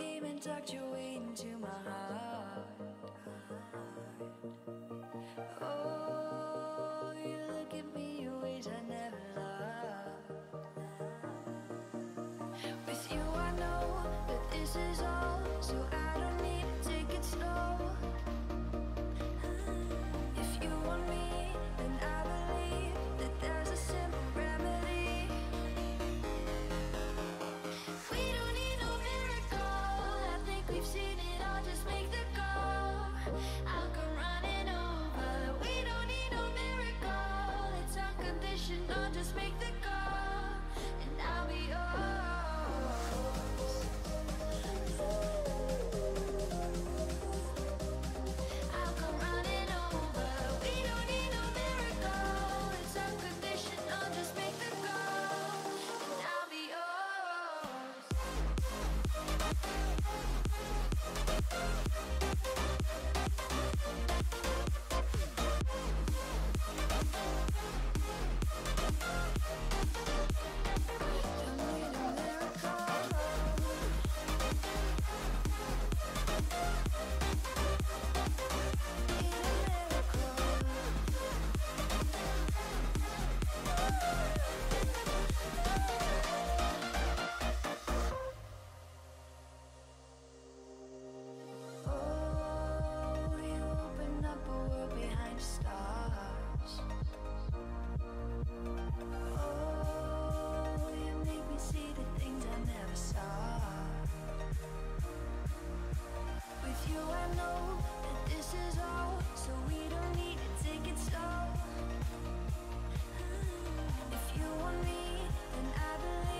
came and tucked you into my heart. Oh, you look at me, in ways I never loved. With you, I know that this is all, so I don't need. I believe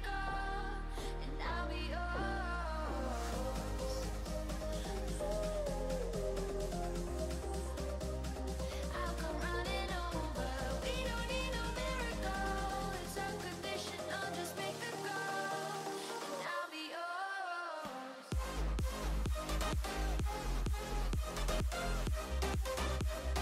Thank you.